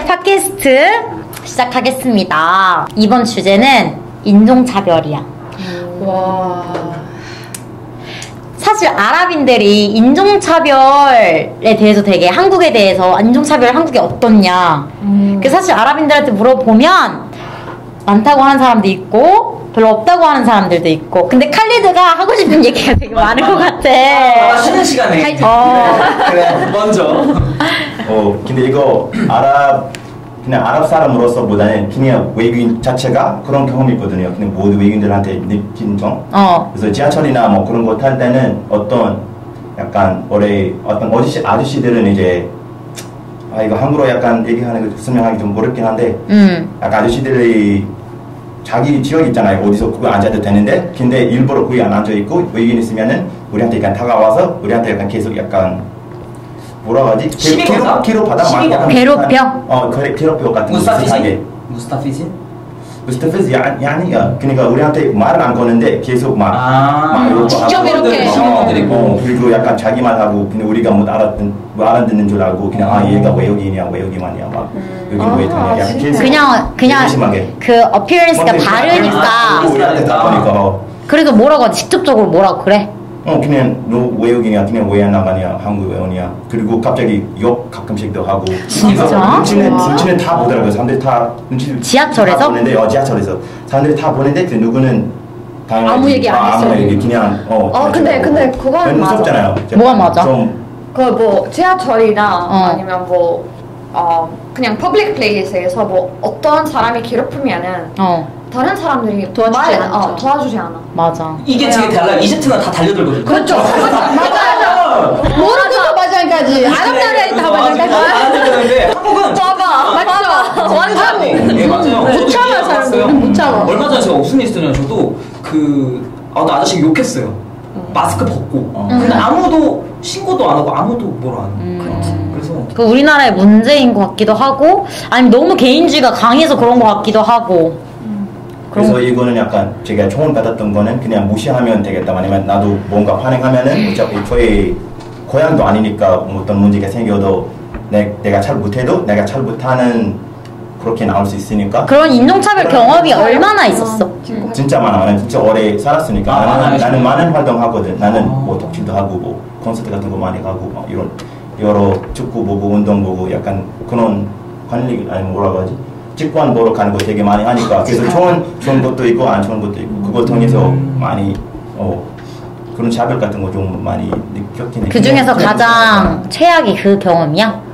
오늘의 팟캐스트 시작하겠습니다. 이번 주제는 인종차별이야. 와. 사실 아랍인들이 인종차별에 대해서 되게 한국에 대해서 인종차별 한국이 어떻냐. 그 사실 아랍인들한테 물어보면 많다고 하는 사람도 있고 별로 없다고 하는 사람들도 있고. 근데 칼리드가 하고 싶은 얘기가 되게 많은 것 아, 같아. 쉬는 시간에 어. 그래. 먼저 어, 근데 이거 아랍 그냥 아랍 사람으로서보다는 그냥 외국인 자체가 그런 경험이 있거든요. 그냥 모두 외국인들한테 느낀 점. 어. 그래서 지하철이나 뭐 그런 거 탈 때는 어떤 약간 올해 어떤 어지씨 아저씨들은 이제 아 이거 한국어로 약간 얘기하는 거 설명하기 좀 어렵긴 한데 음. 약간 아저씨들이 자기 지역 있잖아요. 어디서 그거 앉아도 되는데 근데 일부러 거기 안 앉아 있고 외국인 있으면은 우리한테 약간 다가와서 우리한테 약간 계속 약간 뭐라 하지? 시비 괴롭- 건다? 괴롭 받아 시비 막 약간 괴롭혀? 비슷한- 어 괴롭혀 같은 거. 무스타피진? 무스타피진? 무스타피즈 야 아니 야 그러니까 우리한테 말을 안 거는데 계속 막 아, 막 직접 하고. 이렇게. 어, 시민들이고. 어, 그리고 약간 자기 말하고 그냥 우리가 못 알아듣는 못 알아듣는 줄 알고 그냥 아 얘가 왜 여기냐 왜 여기만이야 막 여기 왜 아, 다니냐 약간 진짜. 계속 그냥 그냥 심하게 그 어피어런스가 다르니까 우리한테 다 보니까 어, 그래도 뭐라고? 직접적으로 뭐라고 그래? 어 그냥 너 왜 여기냐 그냥 왜 안 나가냐 한국 왜 오냐 그리고 갑자기 욕 가끔씩도 하고 진짜? 눈치는 눈치는 다 보더라고요 사람들이 다 눈치 지하철에서? 다 보는데 어 지하철에서 사람들이 다 보는데 그 누구는 당연히 아무 얘기 안 어, 아무 했어요. 얘기 그냥 어 어, 근데- 근데 그건 맞아. 무섭잖아요 뭐가 맞아? 좀그뭐 지하철이나 어. 아니면 뭐 어, 그냥 public place에서 뭐 어떤 사람이 괴롭히면은 어 다른 사람들이 도와주지 말- 않죠. 어, 도와주지 않아. 맞아. 이게 되게 달라요. 이집트는 다 달려들거든요. 그렇죠. 맞아요. 모르고도 마찬가지. 아랍 나라에 다 마찬가지. 달려드는데 한국은 봐봐, 맞죠? 완전. 예 맞아요. 못 참아, 이해가 사람들은. 갔어요. 못 참아. 얼마 전에 제가 무슨 일 있었냐면 저도 그 아, 나 아저씨 욕했어요. 마스크 벗고. 어. 근데 아무도 신고도 안 하고 아무도 뭐라 안. 음. 그래서 그 우리나라의 문제인 것 같기도 하고 아니면 너무 개인주의가 강해서 그런 것 같기도 하고 그래서 이거는 약간 제가 총을 받았던 거는 그냥 무시하면 되겠다 아니면 나도 뭔가 반응하면은 어차피 저희 고향도 아니니까 뭐 어떤 문제가 생겨도 내, 내가 잘 못해도 내가 잘 못하는 그렇게 나올 수 있으니까 그런 인종차별 경험이 얼마나 있었어? 진짜 많아 나는 진짜 오래 살았으니까 아, 나는. 나는 많은 활동하거든 나는 아. 뭐 독실도 하고 뭐 콘서트 같은 거 많이 가고 막 이런 여러 축구 보고 운동 보고 약간 그런 관리 아니 뭐라고 하지 직관 보러 가는 거 되게 많이 하니까 그래서 좋은 좋은 것도 있고 안 좋은 것도 있고 그거 통해서 음. 많이 어 그런 차별 같은 거 좀 많이 느꼈긴 해. 그 중에서 그냥 가장 최악이 그 경험이야?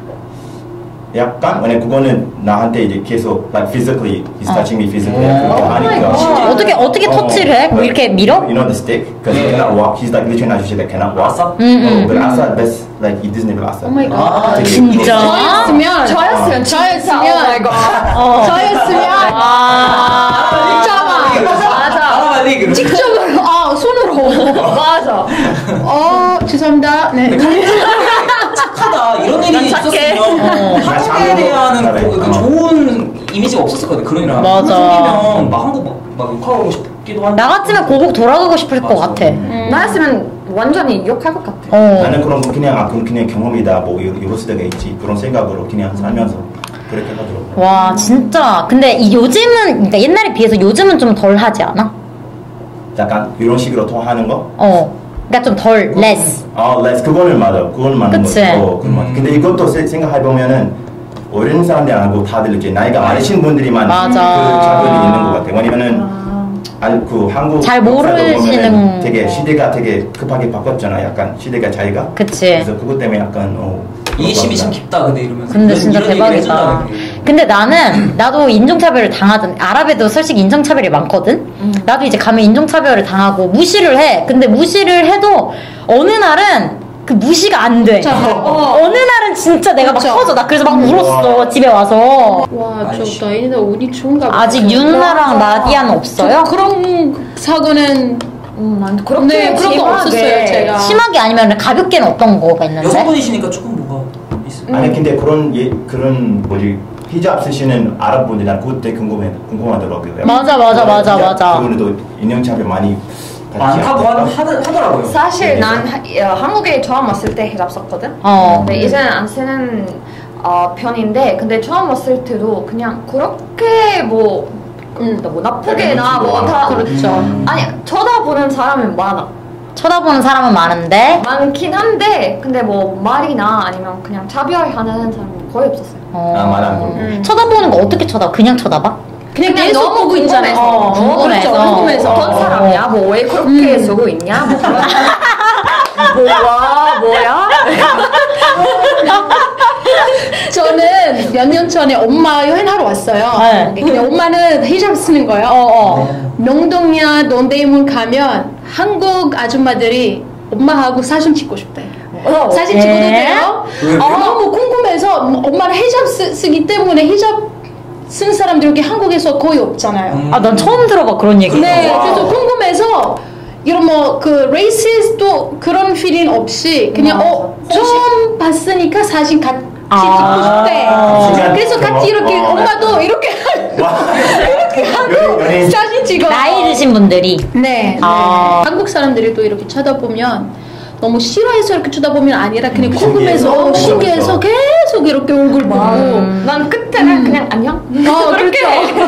약간 왜냐 그거는 나한테 이제 계속 like physically he's 어. touching me physically 오. 그렇게 오 하니까. 어떻게 어떻게 터치를 해? 뭐 이렇게 밀어? You know the stick? Because he cannot walk. He's like literally 아저씨 that cannot walk. 아싸? 음, 음. 어, but 아싸 that's like 이 디즈니 아싸. 오 마이 갓. 아, 되게 진짜? 저였으면 저였으면 저였으면 oh 어. 저였으면 아. 아라바 리그. 직접으로 아 손으로 맞아. 어 죄송합니다 네 착하다 이런 일이 착해. 있었으면 어. 한국에 대한 잘해. 그, 그 어. 좋은 이미지가 없었을 거든 그런 일 맞아. 생기면 막 한국 막, 막 욕하고 싶기도 한데 나 같으면 고국 돌아가고 싶을 것 맞아. 같아. 나였으면 완전히 욕할 것 같아. 어. 나는 그런 거 그냥 아 그럼 그냥 경험이다 뭐 이럴 이럴 수가 있지 그런 생각으로 그냥 살면서 그렇게 하더라고. 와 진짜 근데 이 요즘은 그러니까 옛날에 비해서 요즘은 좀 덜 하지 않아? 약간 이런 식으로 통하는 거. 어 그러니까 좀덜 less 아, less 그거는 맞아. 그건 맞는 그치? 거죠. 어, 그건. 음. 근데 이것도 생각해 보면은 어린 사람들이 아니고 다들 이렇게 나이가 많으신 분들이만 맞아. 그 차별이 있는 것 같아. 왜냐면은 아니 그 한국 잘 모르시는- 되게 시대가 되게 급하게 바뀌었잖아. 약간 시대가 차이가. 그치 그래서 그것 때문에 약간 어. 이심이 참 깊다 근데 이러면서 근데 진짜 대박이다. 근데 나는 나도 인종차별을 당하던 아랍에도 솔직히 인종차별이 많거든 나도 이제 가면 인종차별을 당하고 무시를 해 근데 무시를 해도 어느 날은 그 무시가 안돼 자, 어. 느 날은 진짜 내가 막 그쵸. 터져 나 그래서 막 울었어 집에 와서 와 저 나이는 운이 좋은가 보다 아직 윤나랑 맞아. 나디아는 없어요? 저 그런 사고는 음, 난 그렇게 네, 그런 거 없었어요, 제가. 심하게 아니면 가볍게는 어떤 거가 있는데? 여성분이시니까 조금 뭐가 있어요 아니 근데 그런 예 그런 뭐지 히잡 쓰시는 아랍 분들 난 되게 궁금해 궁금하더라고요. 맞아, 맞아, 맞아, 히잡 맞아. 그분들도 인형차별 많이 많다고 않을까? 하, 하더- 하더라고요 사실 난 하- 어, 한국에 처음 왔을 때 히잡 썼거든. 어. 근데 이제는 안 쓰는 어, 편인데 근데 처음 왔을 때도 그냥 그렇게 뭐, 음. 뭐 나쁘게나 뭐다 그렇죠. 아니 쳐다보는 사람은 많아 쳐다보는 사람은 많은데 많긴 한데 근데 뭐 말이나 아니면 그냥 차별하는 사람은 거의 없었어요. 어, 아, 말안 듣고. 음. 쳐다보는 거 어떻게 쳐다? 그냥 쳐다봐? 그냥, 그냥 계속 너무 보고 있잖아요. 궁금해서. 어, 궁금해서. 그렇죠. 궁금해서. 어떤 어. 사람이야? 뭐 왜 그렇게 쓰고 있냐? 뭐 그런 뭐야 뭐야? 저는 몇 년 전에 엄마 여행하러 왔어요. 네. 근데 엄마는 히잡 쓰는 거예요. 어, 어. 명동이나 남대문 가면 한국 아줌마들이 엄마하고 사진 찍고 싶대. 어, 사진 찍어도 네. 돼요? 어, 너무 궁금해서 엄마는 히잡 쓰, 쓰기 때문에 히잡 쓴 사람들이 여기 한국에서 거의 없잖아요. 음. 아, 난 처음 들어봐 그런 얘기. 네, wow. 그래서 궁금해서 이런 뭐 그 레이시스도 그런 필인 없이 그냥 맞아. 어 처음 봤으니까 사진 같이 아. 찍고 싶대. 아. 그래서 같이 이렇게 어, 엄마도 이렇게 와. 이렇게 하고. 사진 찍어. 나이 드신 분들이 네. 네. 아. 한국 사람들이 또 이렇게 쳐다보면 너무 싫어해서 이렇게 쳐다보면 아니라 그냥 음, 궁금해서 신기해서. 계속 이렇게 얼굴 보고. 난 끝에는 그냥 안녕. 어, 그렇죠.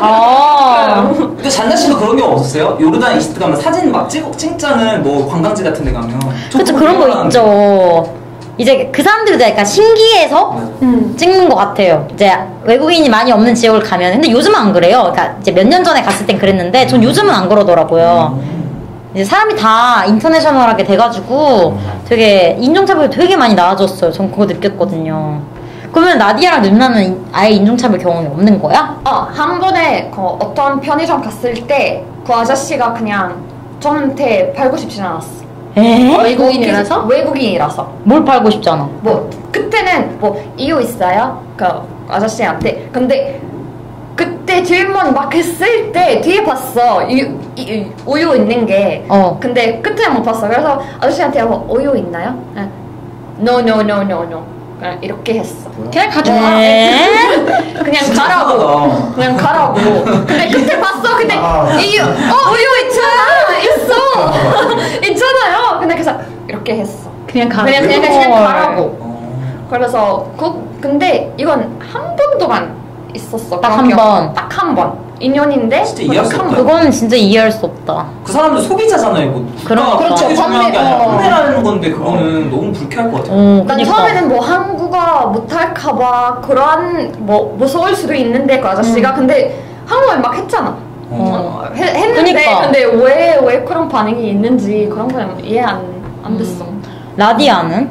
아. 근데 잔나 씨도 그런 경우 없었어요? 요르단 이집트 가면 사진 막 찍어 찍자는 뭐 관광지 같은 데 가면 그거 그런 거 있죠. 이제 그 사람들도 약간 신기해서 음. 찍는 것 같아요. 이제 외국인이 많이 없는 지역을 가면 근데 요즘은 안 그래요. 그러니까 이제 몇 년 전에 갔을 땐 그랬는데 전 요즘은 안 그러더라고요. 이제 사람이 다 인터내셔널하게 돼가지고 되게 인종차별이 되게 많이 나아졌어요. 전 그거 느꼈거든요. 그러면 나디아랑 누나는 인- 아예 인종차별 경험이 없는 거야? 어, 한 번에 그 어떤 편의점 갔을 때 그 아저씨가 그냥 저한테 팔고 싶진 않았어. 에? 외국인이라서? 외국인이라서. 뭘 팔고 싶잖아. 뭐 그때는 뭐 이유 있어요? 그 아저씨한테. 근데 그때 질문 막 했을 때 뒤에 봤어. 이, 이- 이- 우유 있는 게. 어. 근데 끝에 못 봤어. 그래서 아저씨한테 뭐 우유 있나요? 네. No no no no no. 그냥 이렇게 했어. 그냥 가져와. 에? 그냥 가라고. 그냥 가라고. 근데 그때 봤어. 근데 아. 이유 어 우유 있잖아. 있어. 있잖아요. 근데 그래서 이렇게 했어. 그냥 가. 그냥 그냥 그냥 헐. 가라고. 어. 그래서 그 근데 이건 한 번도만 있었어. 딱한 그런 경우. 번. 딱 한 번. 2년인데 진짜 이해할 수 없다. 그거는 진짜 이해할 수 없다. 그 사람들 소비자잖아요. 뭐 그럼, 누가 그렇죠. 어떻게 중요한 게 아니라 판매, 어. 판매라는 건데 그거는 너무 불쾌할 것 같아요. 어, 난 그니까. 처음에는 뭐 한국어 못할까봐 그런 뭐 무서울 수도 있는데 그 아저씨가 근데 한국말 막 했잖아. 어. 어, 해- 했는데 그니까. 근데 왜 왜 그런 반응이 있는지 그런 거는 이해 안, 안 됐어. 라디아는?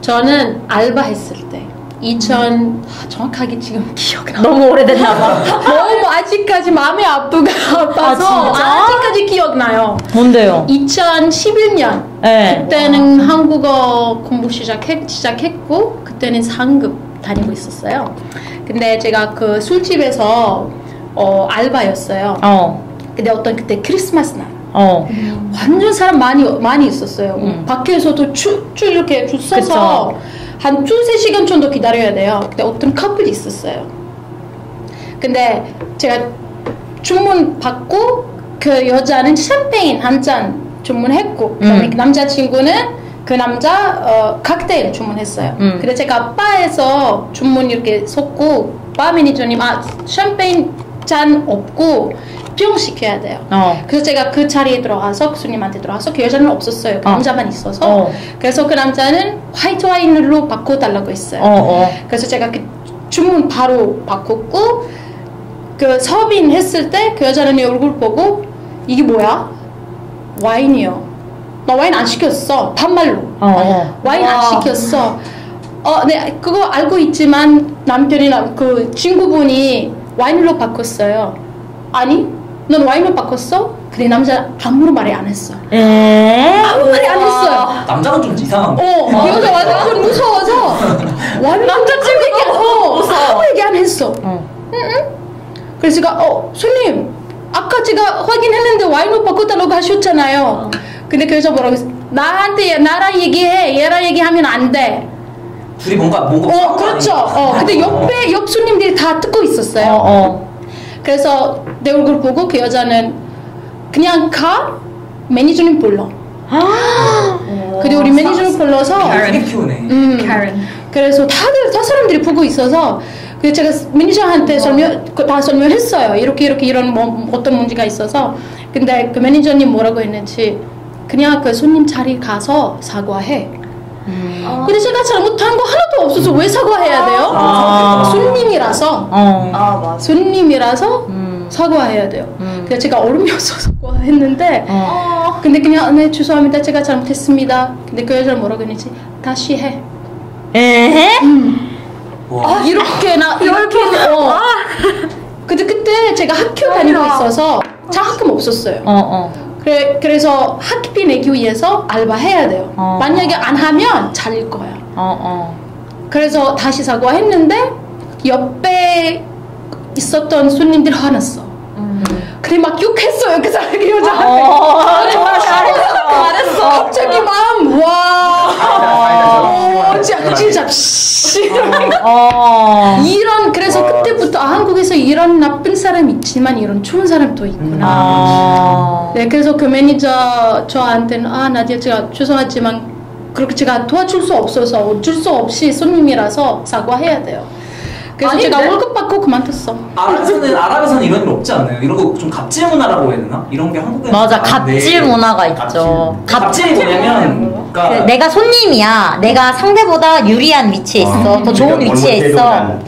저는 알바 했을 때 2000 아, 정확하게 지금 기억이 나. 너무 오래됐나 봐. 너무 아직까지 마음이 아프가 아파서 진짜? 아직까지 기억나요. 뭔데요? 2011년 네. 그때는 한국어 공부 시작했, 시작했고 그때는 상급 다니고 있었어요. 근데 제가 그 술집에서 어, 알바였어요. 어, 근데 어떤 그때 크리스마스 날 어. 완전 사람 많이 많이 있었어요. 음. 밖에서도 쭉, 쭉 이렇게 줄 서서. 한 두세 시간 정도 기다려야 돼요. 근데 어떤 커플이 있었어요. 근데 제가 주문 받고 그 여자는 샴페인 한 잔 주문했고 음. 그 남자친구는 그 남자 어, 칵테일 주문했어요. 음. 근데 제가 바에서 주문 이렇게 섰고 바 매니저님 아 샴페인 잔 없고 병 시켜야 돼요. 어. 그래서 제가 그 자리에 들어가서 그 손님한테 들어가서 그 여자는 없었어요. 그 어. 남자만 있어서. 어. 그래서 그 남자는 화이트 와인으로 바꿔달라고 했어요. 어, 어. 그래서 제가 그 주문 바로 바꿨고 그 서빙 했을 때 그 여자는 내 얼굴 보고 이게 뭐야? 와인이요. 나 와인 안 시켰어. 반말로. 어, 어. 와인 와. 안 시켰어. 어, 네, 그거 알고 있지만 남편이나 그 친구분이 와인으로 바꿨어요. 아니, 넌 와인으로 바꿨어? 근데 남자 아무런 말이 안 했어. 에? 아무 말이 안 했어요. 남자가 좀 이상한 거. 어, 그 여자 완전 무서워서 완전 남자 친구가 어, 아무 얘기 안 했어. 어. 그래서 제가 어 손님 아까 제가 확인했는데 와인으로 바꿔달라고 하셨잖아요. 근데 그 여자 뭐라고 했어? 나한테 나랑 얘기해 얘랑 얘기하면 안 돼. 둘이 뭔가 뭔가 어 그렇죠. 어 근데 옆에 옆 손님들이 다 듣고 있었어요. 어, 어. 그래서 내 얼굴 보고 그 여자는 그냥 가 매니저님 불러. 근데 우리 매니저를 불러서. 음, Karen. 그래서 다들 다 사람들이 보고 있어서 그 제가 매니저한테 설명 그다 설명했어요. 이렇게 이렇게 이런 뭐, 어떤 문제가 있어서 근데 그 매니저님 뭐라고 했는지 그냥 그 손님 자리 가서 사과해. 어. 근데 제가 잘못한 거 하나도 없어서 왜 사과해야 돼요? 아. 손님이라서 어. 아 맞아. 손님이라서 음. 사과해야 돼요. 음. 그래서 제가 얼음이어서 사과했는데 어. 근데 그냥 네 죄송합니다 제가 잘못했습니다. 근데 그 여자 뭐라고 했는지 다시 해. 에헤? 와. 아, 이렇게 나 이렇게 어. 근데 그때 제가 학교 다니고 있어서 장학금 없었어요. 어, 어. 그래 그래서 학비 내기 위해서 알바 해야 돼요. 어. 만약에 안 하면 잘릴 거예요. 어, 어. 그래서 다시 사과했는데 옆에 있었던 손님들 화났어. 그래 막 욕했어요 그 사람 그 여자. 어, 정말 잘했어. 갑자기 마음 와. 어, 진짜 진짜 씨. 어. 이런 한국에서 이런 나쁜 사람 있지만 이런 좋은 사람도 있구나. 어. 네, 그래서 그 매니저 저한테는 아 나디아 제가 죄송하지만 그렇게 제가 도와줄 수 없어서 어쩔 수 없이 손님이라서 사과해야 돼요. 그래서 아니, 제가 근데- 월급 받고 그만뒀어. 아랍에서는 아랍에서는 이런 일 없지 않아요? 이런 거 좀 갑질 문화라고 해야 되나? 이런 게 한국에 맞아, 갑질 문화가 있죠. 갑질이 뭐냐면 그 그러니까 내가 손님이야. 내가 상대보다 유리한 위치에 있어. 더 좋은 그러니까 위치에 있어.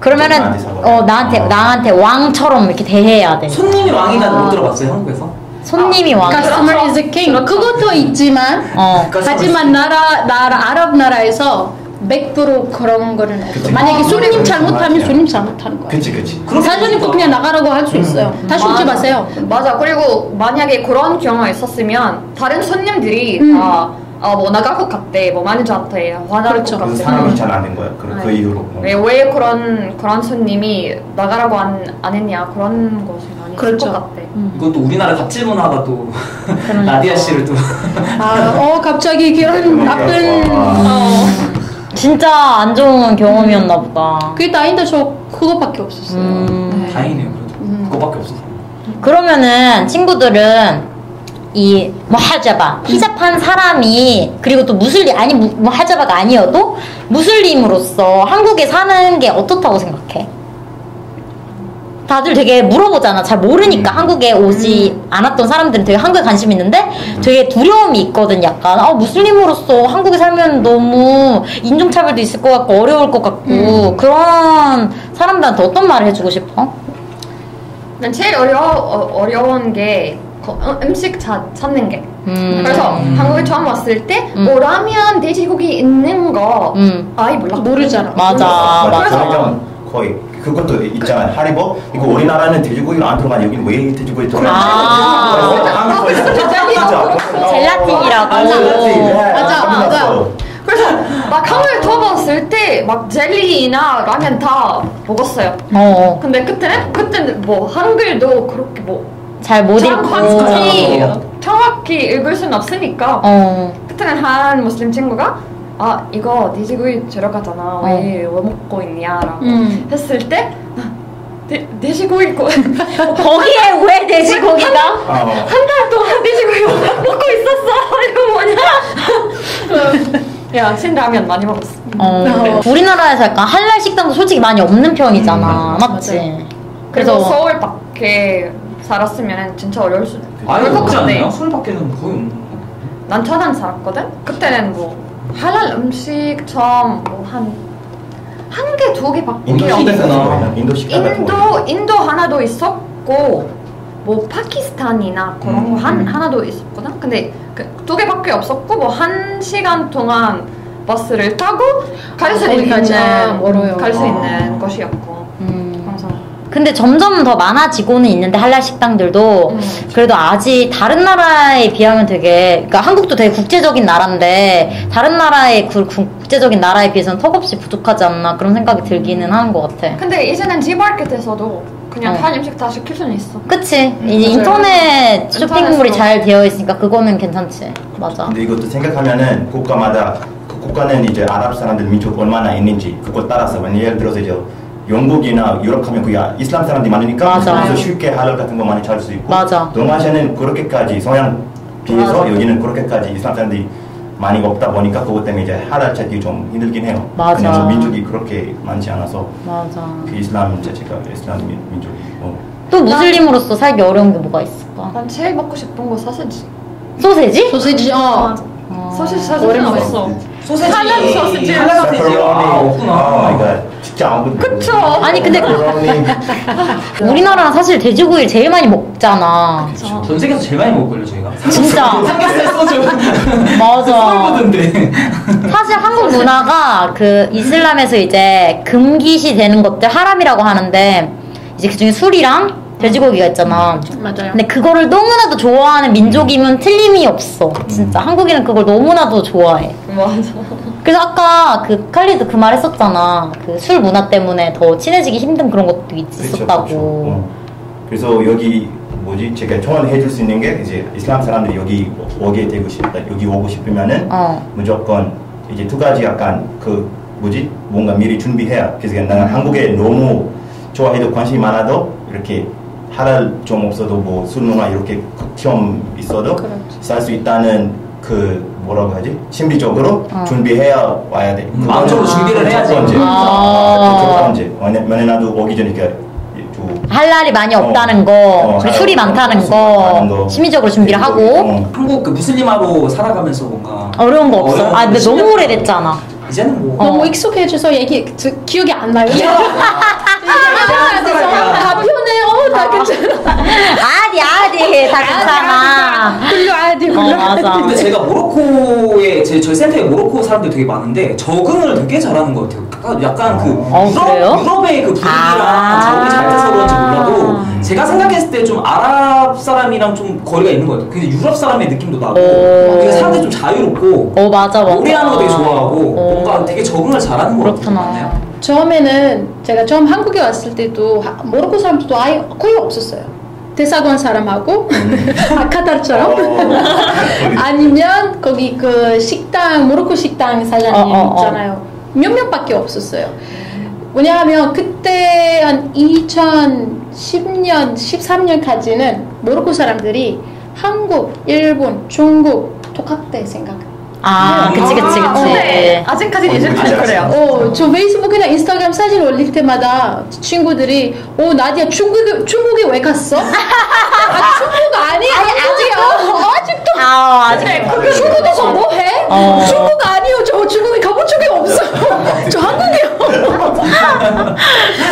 그러면은 나한테. 어 나한테 어. 나한테 왕처럼 이렇게 대해야 돼. 손님이 왕이라는 못 들어봤어요 한국에서? 손님이 왕. Customer is the king. 그것도 있지만 어. 그러니까 하지만 나라 나라 아랍 나라에서 100% 그런 거는. 그치. 만약에 아, 손님. 잘못하면. 손님 잘못하는 거야. 그치 그치. 사장님도 보니까. 그냥 나가라고 할 수 있어요. 다시 오지. 마세요. 맞아. 그리고 만약에 그런 경우가 있었으면 다른 손님들이 음. 다 아, 뭐 나갈 것 같대. 뭐 매니저한테 화날 그렇죠. 것 그래서 같대. 사람이 잘 안 된 거야. 그, 그 네. 이후로. 왜, 왜 그런 그런 손님이 나가라고 안, 안 했냐 그런 것이 많이 그렇죠. 것 같아. 이것도 우리나라 갑질 문화가 또 그러니까. 나디아 씨를 또 아, 어 갑자기 그런 나쁜 와. 어. 진짜 안 좋은 경험이었나 보다. 그게 다인데 저 그거밖에 없었어요. 음. 네. 다행이네요 그래도 그거밖에 없어서 그러면은 친구들은 이 뭐하자바 히잡한 사람이 그리고 또 무슬림 아니 무- 뭐하자바가 아니어도 무슬림으로서 한국에 사는 게 어떻다고 생각해? 다들 되게 물어보잖아. 잘 모르니까 음. 한국에 오지 않았던 사람들은 되게 한국에 관심 있는데 되게 두려움이 있거든. 약간 아 무슬림으로서 한국에 살면 너무 인종차별도 있을 것 같고 어려울 것 같고 그런 사람들한테 어떤 말을 해주고 싶어? 난 제일 어려 어, 어려운 게 거- 어, 음식 자, 찾는 게. 음. 그래서 한국에 처음 왔을 때 음. 뭐 라면, 돼지고기 있는 거 음. 아예 몰라. 모르잖아. 맞아, 맞아. 맞아. 거의 그것도 있잖아. 하리보 이거 우리나라는 돼지고기가 안 들어가는 여기는 왜 돼지고기 들어가? 아. 젤라틴이라고. 맞아, 맞아. 그래서 막 한국에 처음 왔을 때 막 젤리나 라면 다 먹었어요. 어, 근데 그때는 그때는 뭐 한글도 그렇게 뭐 잘 못 읽고. 정확히 읽을 수는 없으니까 어, 그때는 한 무슬림 친구가 아 이거 돼지고기 들어가잖아 왜, 왜 먹고 있냐라고 음. 했을 때 아, 돼, 돼지고기 고- 거기에 왜 돼지고기가? 아, 어. 한달 동안 돼지고기 먹고 있었어 이거 뭐냐 야 신라면 많이 먹었어 어, 우리나라에서 약간 할랄 식당도 솔직히 많이 없는 편이잖아. 음, 맞지? 그래서 그래서 서울 밖에 살았으면 진짜 어려울 수 아예 같네. 않나요? 술 밖에는 거의 없는 거난 천안 살았거든? 그때는 뭐 할랄 음식점 뭐한 한 개, 두 개밖에 인도 있나? 인도 식당 같은 거. 인도 인도 하나도 있었고 뭐 파키스탄이나 그런 거한 하나도 있었거든. 근데 그 두 개밖에 없었고 뭐 한 시간 동안 버스를 타고 갈수 아, 거기까지, 아, 있는 멀어요. 갈수 아. 있는 곳이었고. 음. 근데 점점 더 많아지고는 있는데 할랄 식당들도 음. 그래도 아직 다른 나라에 비하면 되게 그러니까 한국도 되게 국제적인 나라인데 다른 나라의 그 국제적인 나라에 비해서는 턱없이 부족하지 않나 그런 생각이 들기는 하는 것 같아. 근데 이제는 지마켓에서도 그냥 어. 한 음식 다 시킬 수는 있어. 그치? 이제 맞아요. 인터넷 쇼핑몰이. 잘 되어 있으니까 그거는 괜찮지. 맞아. 근데 이것도 생각하면은 국가마다 그 국가는 이제 아랍 사람들 민족 얼마나 있는지 그거 따라서 만약 예를 들어서 이제 영국이나 유럽 가면 그게 이슬람 사람들이 많으니까 맞아. 그래서 쉽게 할랄 같은 거 많이 찾을 수 있고 맞아. 동아시아는 그렇게까지 성향 비해서 맞아. 여기는 그렇게까지 이슬람 사람들이 많이 없다 보니까 그것 때문에 이제 하랄 찾기 좀 힘들긴 해요. 맞아. 그냥 뭐 민족이 그렇게 많지 않아서 맞아. 그 이슬람 자체가 이슬람 민- 민족이 어. 또 무슬림으로서 살기 어려운 게 뭐가 있을까? 난 제일 먹고 싶은 거 사실지. 소세지? 소시지 어. 어. 소시지 사실 오랜만에. 없어. 소세지. 할랄 소세지. 할랄 소세지. 아, 없구나. 아, 그러니까 진짜 아무것도 그쵸. 아니, 근데 그- 우리나라는 사실 돼지고기를 제일 많이 먹잖아. 전 세계에서 제일 많이 먹을걸요, 저희가. 진짜. 삼겹살 소주. 맞아. 데 사실 한국 문화가 그 이슬람에서 이제 금기시 되는 것들 하람이라고 하는데 이제 그 중에 술이랑 돼지고기가 있잖아. 맞아요. 근데 그거를 너무나도 좋아하는 민족이면 틀림이 없어. 진짜 한국인은 그걸 너무나도 좋아해. 맞아. 그래서 아까 그 칼리도 그 말 했었잖아. 그 술 문화 때문에 더 친해지기 힘든 그런 것도 그렇죠, 있었다고. 그렇죠. 어. 그래서 여기 뭐지 제가 조언해 줄 수 있는 게 이제 이슬람 사람들이 여기 오게 되고 싶다 여기 오고 싶으면은 어. 무조건 이제 두 가지 약간 그 뭐지 뭔가 미리 준비해야 그래서 나는 한국에 너무 좋아해도 관심이 많아도 이렇게 할랄 좀 없어도 뭐 술 문화 이렇게 시험 있어도 그렇죠. 살수 있다는 그 뭐라고 하지 심리적으로 어. 준비해야 와야 돼. 음, 마음적으로 준비를 해야지. 첫 번째. 아. 첫 번째. 왜냐면 나도 오기 전이니까 좀 할랄이 많이 어. 없다는 거, 어, 그리고 술이 많다는 거, 거. 심리적으로 준비를 하고 어. 한국 그 무슬림하로 살아가면서 뭔가 어려운 거 없어. 아 근데 거 너무 오래됐잖아. 이제는 뭐 어. 너무 익숙해져서 얘기 드- 기억이 안 나요. 어, 나 괜찮아. 아디 아디 다 괜찮아. 훌륭 아디 어 훌륭 맞아. 근데 제가 모로코에 제 저희 센터에 모로코 사람들 되게 많은데 적응을 되게 잘하는 것 같아요. 약간, 약간 그 어, 유럽, 그래요? 유럽의 그 분위기랑 아. 적응이 잘 돼서 그런지 몰라도 제가 생각했을 때 좀 아랍 사람이랑 좀 거리가 있는 것 같아요. 근데 유럽 사람의 느낌도 나고 오. 되게 사람들이 좀 자유롭고 어 맞아 맞아. 노래하는 거 되게 좋아하고 어. 뭔가 되게 적응을 잘하는 것 같아요. 그렇구나. 처음에는 제가 처음 한국에 왔을 때도 하- 모로코 사람들도 아예 거의 없었어요. 대사관 사람하고 아카타르처럼 어. 아니면 거기 그 식당 모로코 식당 사장님 어, 어, 어. 있잖아요. 몇 명밖에 없었어요. 왜냐하면 그때 한 2010년, 13년까지는 모로코 사람들이 한국, 일본, 중국 똑같대 생각. 아 그치 그치 아, 그치. 네. 아직까지 이제 맞아, 맞아. 그래요. 어, 저 페이스북이나 인스타그램 사진 올릴 때마다 친구들이 어 나디야 중국에 중국에 왜 갔어? 아 중국 아니 한국이야. 아직도 아 아직. 그 중국에서 뭐 해? 어. 중국 아니요. 저 중국에 가본 적이 없어. 저 한국이요.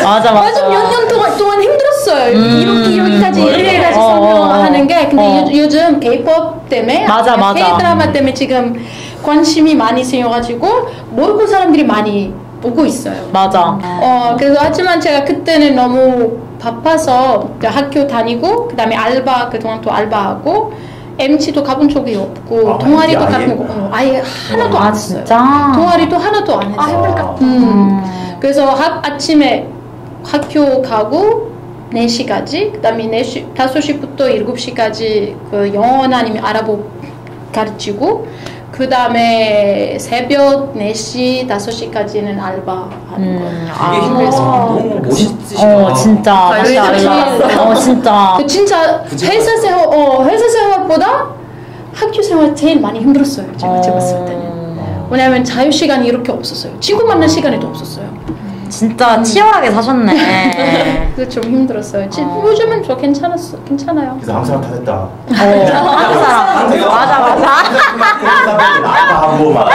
맞아 맞아. 아주 몇년 동안 동안 힘들었어요. 음. 이렇게 여기까지 맞아. 이렇게까지 어, 설명하는 게 근데 어. 요, 즘 K-pop 때문에 맞아, 맞아. K-드라마 때문에 지금 관심이 많이 생겨가지고 모르고 사람들이 많이 보고 있어요. 맞아. 어 그래서 하지만 제가 그때는 너무 바빠서 학교 다니고 그다음에 알바 그동안 또 알바하고 MC도 가본 적이 없고 아, 동아리도? 같은 거 어, 아예 하나도 아 안 했어요. 진짜. 동아리도 하나도 안 했어요. 아, 음. 음. 그래서 하, 아침에 학교 가고 4시까지 그 다음에 4시, 5시부터 7시까지 그 영어 아니면 아랍어 가르치고 그 다음에 새벽 4시, 5시까지는 알바 하는. 음. 되게 힘들었어. 너무 멋있으시다. 어 진짜 관심이 마샬라. 어 진짜. 그 진짜? 회사 생활, 어, 회사 생활보다 학교 생활 제일 많이 힘들었어요. 제가 제가 봤을 때는. 어, 왜냐하면 자유 시간이 이렇게 없었어요. 친구 만날 시간이 더 없었어요. 진짜 치열하게 사셨네. 그래서 좀 힘들었어요. 지- 어. 요즘은 저 괜찮았어, 괜찮아요. 그래서 항상 다 됐다. 어, 한국 사람. 맞아 맞아. 나하고 막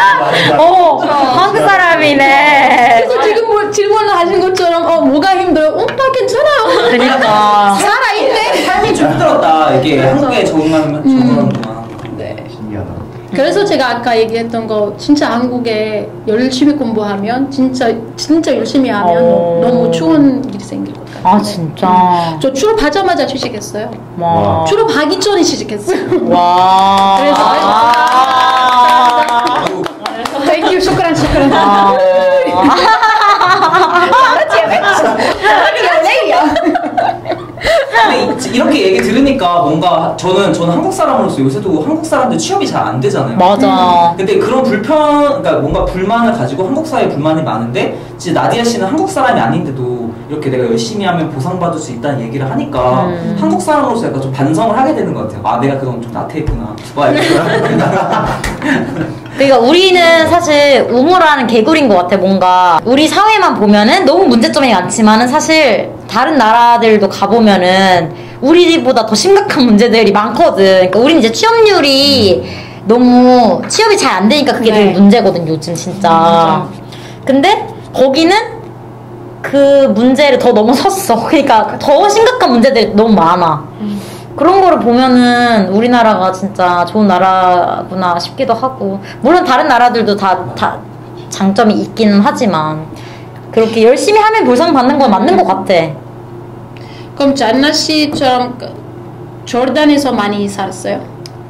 어, 한국 사람이네. 그래서 지금 뭐 질문을 하신 것처럼 어 뭐가 힘들어? 오빠 괜찮아요. 그러니까. 살아있네. 삶이 좀 힘들었다. 이게 한국에 적응하는 적응하는구나. 네. 그래서 제가 아까 얘기했던 거 진짜 한국에 열심히 공부하면 진짜 진짜 열심히 하면 어. 너무 좋은 일이 생길 것 같아요. 아 진짜. 저 졸업하자마자 취직했어요. 와. 졸업하기 전에 취직했어요. 와. 그래서- 아. Thank you, shukran, shukran. 아. 근데 이- 이렇게 얘기 들으니까 뭔가 저는 저는 한국 사람으로서 요새도 한국 사람들 취업이 잘 안 되잖아요. 맞아. 근데 그런 불편, 그러니까 뭔가 불만을 가지고 한국 사회에 불만이 많은데, 진짜 나디아 씨는 한국 사람이 아닌데도 이렇게 내가 열심히 하면 보상받을 수 있다는 얘기를 하니까 음. 한국 사람으로서 약간 좀 반성을 하게 되는 것 같아요. 아, 내가 그건 좀 나태했구나. 와. 그러니까 우리는 사실 우물하는 개구리인 것 같아 뭔가 우리 사회만 보면은 너무 문제점이 많지만은 사실 다른 나라들도 가보면은 우리보다 더 심각한 문제들이 많거든. 그러니까 우린 이제 취업률이 너무 취업이 잘 안 되니까 그게 네. 되게 문제거든 요즘 진짜. 근데 거기는 그 문제를 더 넘어섰어. 그러니까 더 심각한 문제들이 너무 많아. 그런 거를 보면은 우리나라가 진짜 좋은 나라구나 싶기도 하고. 물론 다른 나라들도 다, 다 장점이 있기는 하지만 그렇게 열심히 하면 보상받는 건 맞는 것 같아 그럼 잔나 씨처럼 그 조르단에서 많이 살았어요?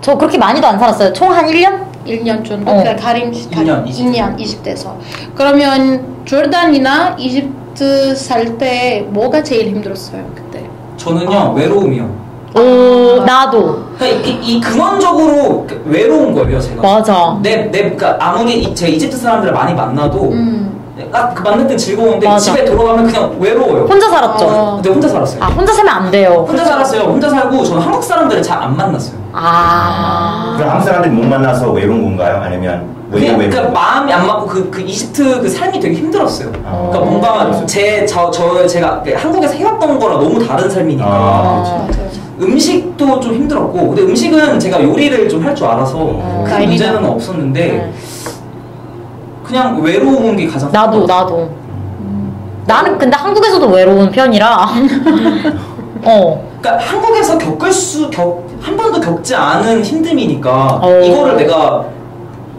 저 그렇게 많이도 안 살았어요 총 한 1년? 1년 정도? 어. 그러니까 가림 년, 이집트. 2년 이집트에서 그러면 조르단이나 이집트 살 때 뭐가 제일 힘들었어요 그때? 저는요, 외로움이요. 오 나도 그러니까 이, 이 근원적으로 그 외로운 거예요, 제가. 맞아 내, 내, 그러니까 아무리 이- 제가 이집트 사람들을 많이 만나도, 음. 아, 그 만날 땐 즐거운데 맞아. 집에 돌아가면 그냥 외로워요. 혼자 살았죠 어. 근데 혼자 살았어요. 아 혼자 살면 안 돼요 혼자 살았어요. 혼자 살고 저는 한국 사람들을 잘 안 만났어요. 아 그럼 한국 사람들이 못 만나서 외로운 건가요? 아니면 왜 그냥 외로운 그러니까 마음이 안 맞고 그, 그 이집트 그 삶이 되게 힘들었어요. 아. 그러니까 뭔가 제, 저, 저 제가 그 한국에서 해왔던 거랑 너무 다른 삶이니까 아, 맞아요. 음식도 좀 힘들었고 근데 음식은 제가 요리를 좀 할 줄 알아서 큰 다행이다. 문제는 없었는데 네. 그냥 외로운 게 가장 나도 나도 나는 근데 한국에서도 외로운 편이라 어 그러니까 한국에서 겪을 수, 겪, 한 번도 겪지 않은 힘듦이니까 어. 이거를 내가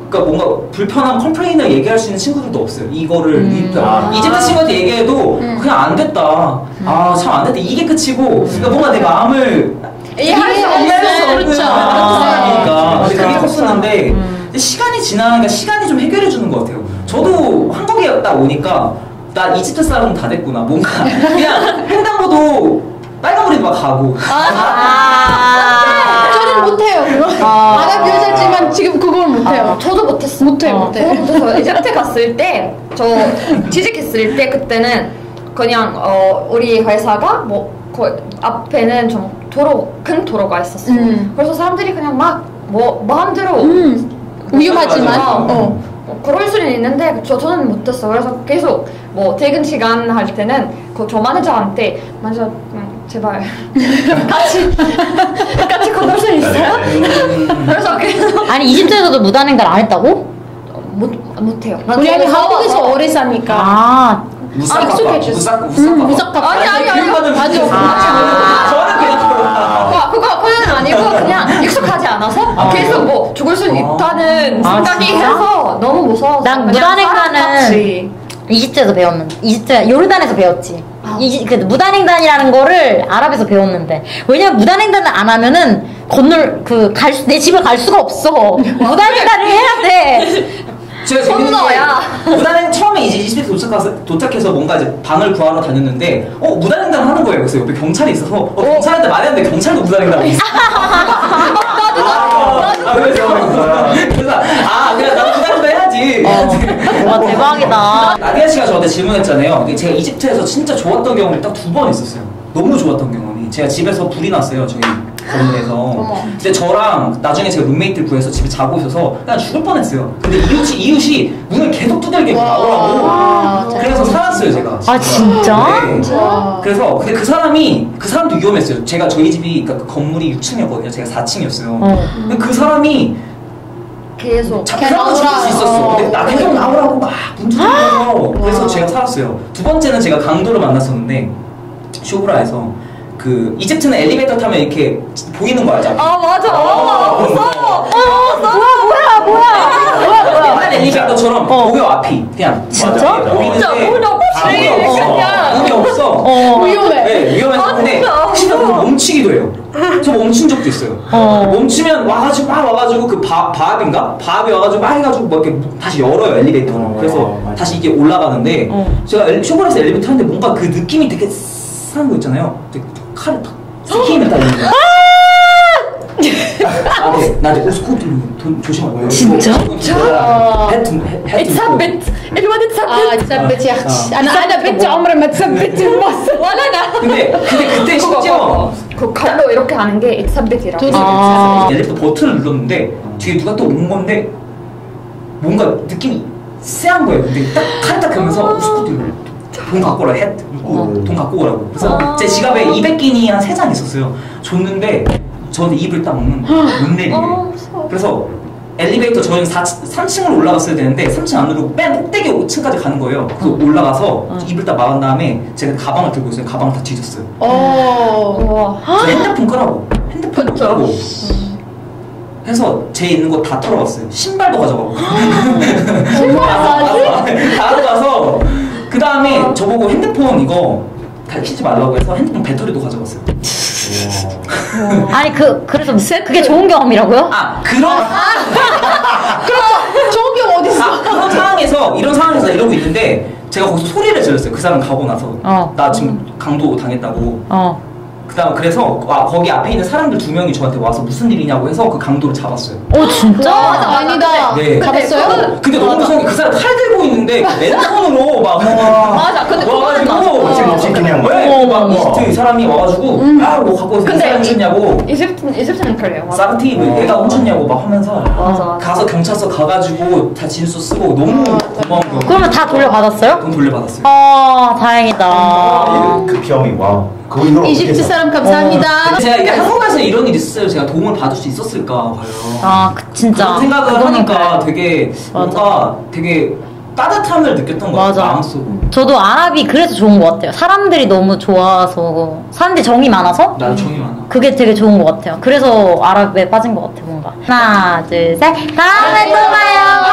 그러니까 뭔가 불편한 컴플레인을 얘기할 수 있는 친구들도 없어요. 이거를 음. 이- 아. 이집트 친구한테 얘기해도 그냥 안 됐다. 아참 안 됐다. 이게 끝이고 그러니까 뭔가 내 마음을 이해할 수. 없는 그렇죠. 사람이니까 근데 그게. 컸었는데 음. 시간이 지나니까 시간이 좀 해결해 주는 것 같아요. 저도 한국에 딱 오니까 나 이집트 사람은 다 됐구나. 뭔가 그냥 횡단보도 빨간불이 막 가고 아. 저는 못해요 그거 아. 아랍 여자지만 지금 그걸 못해요 저도 못했어. 못해 어. 못해 그래서 이집트 갔을 때, 저 취직했을 때 그때는 그냥 어, 우리 회사가 뭐 거, 앞에는 좀 도로 큰 도로가 있었어. 음. 그래서 사람들이 그냥 막 뭐 마음대로 음. 위험하지만. 어. 뭐 그럴 수는 있는데 저 저는 못했어. 그래서 계속 뭐 퇴근 시간 할 때는 그 저 마네저한테 마네저 음, 제발 같이 같이 건널 수 있어요? 그래서 계속 아니 이집트에서도 무단횡단 안 했다고? 못 못해요. 우리 아니 무서워서. 한국에서 오래 사니까 아 무삭 익숙해졌어. 무삭 음, 무삭 아니, 아니, 아니. 맞아. 저는 그냥 와, 그거 그건 아니고 그냥 익숙하지 않아서 계속 뭐 죽을 수 있다는 아, 생각이 진짜? 해서 너무 무서워서 난 무단횡단은. 이집트에서 배웠는데 이집트 요르단에서 배웠지. 아. 이, 그 무단횡단이라는 거를 아랍에서 배웠는데 왜냐면 무단횡단을 안 하면은 건널 그갈 내 집을 갈 수가 없어. 무단횡단을 해야 돼. 제가 재밌는 무단횡 처음에 이제 이집트 도착해서 도착해서 뭔가 이제 방을 구하러 다녔는데 어 무단횡단 하는 거예요. 그래서 옆에 경찰이 있어서 어, 경찰한테 말했는데 경찰도 무단횡단 있어. 아, 그래서 그래서 아 그래 나도 무단횡단 해야지. 어. 와 대박이다. 나디아 씨가 저한테 질문했잖아요. 근데 제가 이집트에서 진짜 좋았던 경험이 딱 두 번 있었어요. 너무 좋았던 경험이. 제가 집에서 불이 났어요. 저희 건물에서. 근데 저랑 나중에 제가 룸메이트를 구해서 집에 자고 있어서 그냥 죽을 뻔했어요. 근데 이웃이 이웃이 문을 계속 두들겨 와, 나오라고. 그래서 살았어요 제가. 아 진짜? 네. 와. 그래서 근데 그 사람이 그 사람도 위험했어요. 제가 저희 집이 그러니까 그 건물이 6층이었거든요. 제가 4층이었어요. 어. 근데 그 사람이 계속 잡혀서 죽을 수 있었어. 근데 나 계속 나오라고 막 문 두드려서 그래서 제가 살았어요. 두 번째는 제가 강도를 만났었는데 쇼브라에서 그 이집트는 엘리베이터 타면 이렇게 보이는 거 알죠? 아 맞아. 아, 무서워. 뭐야 뭐야 뭐야 옛날 엘리베이터처럼 어. 보여 앞이 그냥 진짜? 보이는데 진짜 문이 없지. 문이 없어. 그냥. 문이 없어. 어. 위험해 네, 위험해서 근데 진짜. 혹시 나 멈추기도 해요. 저 멈춘 적도 있어요. 어. 멈추면 와가지고 막 와가지고 그 바, 바압인가? 바압이 와가지고 막 해가지고 막 이렇게 다시 열어요 엘리베이터를. 어, 그래서. 다시 이게 올라가는데 어. 제가 엘- 쇼브라에서 엘리베이터 하는데 뭔가 그 느낌이 되게 사는 거 있잖아요. 칼을 탁 스킨을 달리는 거. 아, 네. 나 이제 스쿠트 돈 조심하고요. 진짜? 배트 اتثبت الواد اتثبت اتثبت يا اخي انا انا بنتي عمري ما 근데 그때 심지어 그 칼로 이렇게 하는 게 اتثبت이라고. 아. 얘네부터 버튼을 눌렀는데 뒤에 누가 또 온 건데 뭔가 느낌이 쎄한 거예요. 근데 딱 칼딱 하면서 스쿠트 돈 갖고 오라 헤트 돈 갖고 오라고. 그래서 제 지갑에 200끼니 한 3장 있었어요. 줬는데 저는 입을 딱 먹는 못 내리게. 어, 무서워. 그래서 엘리베이터 저희는 4, 3층으로 올라갔어야 되는데 3층 안 누르고 맨 꼭대기 5층까지 가는 거예요. 그래서 올라가서 입을 딱 막은 다음에 제가 가방을 들고 있어요. 가방을 다 뒤졌어요. 어 저 핸드폰 끄라고. 핸드폰 그쵸. 끄라고. 해서 제 있는 거 다 털어갔어요. 신발도 가져가고. 다 가져가서 그 다음에 저보고 핸드폰 이거 다 키지 말라고 해서 핸드폰 배터리도 가져갔어요. 아니 그 그래서 그게 좋은 경험이라고요? 아 그런 좋은 경 어디 있어 아, 그런 상황에서 이런 상황에서 이러고 있는데 제가 거기서 소리를 질렀어요. 그 사람 가고 나서 어. 나 지금 강도 당했다고. 어. 그다음 그래서 아, 거기 앞에 있는 사람들 두 명이 저한테 와서 무슨 일이냐고 해서 그 강도를 잡았어요. 오 진짜? 아니다 네. 가봤어요? 근데 너무 무서운 게그 사람 칼 들고 있는데 맨손으로 막 맞아 근데 와가지고 그거는 지금 막- 그냥 뭐- 네, 막 어머. 이집트 사람이 와가지고 아뭐 갖고 와서 근데 사람 훔쳤냐고 이집트 이집트는 그래요. 사르티 뭐 얘가 훔쳤냐고 막 하면서 맞아, 맞아. 가서 경찰서 가가지고 다 진술 쓰고 너무 고마운 거 그러면 다 돌려받았어요? 돈 돌려받았어요. 아 다행이다. 아, 그 병이 와. 그거 이집트 사람 감사합니다 제가 이게 한국에서 이런 일이 있었어요. 제가 도움을 받을 수 있었을까 봐요. 아 그, 진짜. 그런 생각을 하니까 그래. 되게 뭔가 되게 따뜻함을 느꼈던 것 맞아. 같아요. 마음속으로. 저도 아랍이 그래서 좋은 것 같아요. 사람들이 너무 좋아서 사람들이 정이 많아서 나도 정이 많아. 그게 되게 좋은 것 같아요. 그래서 아랍에 빠진 것 같아요, 뭔가. 하나, 둘, 셋. 다음에 또 봐요.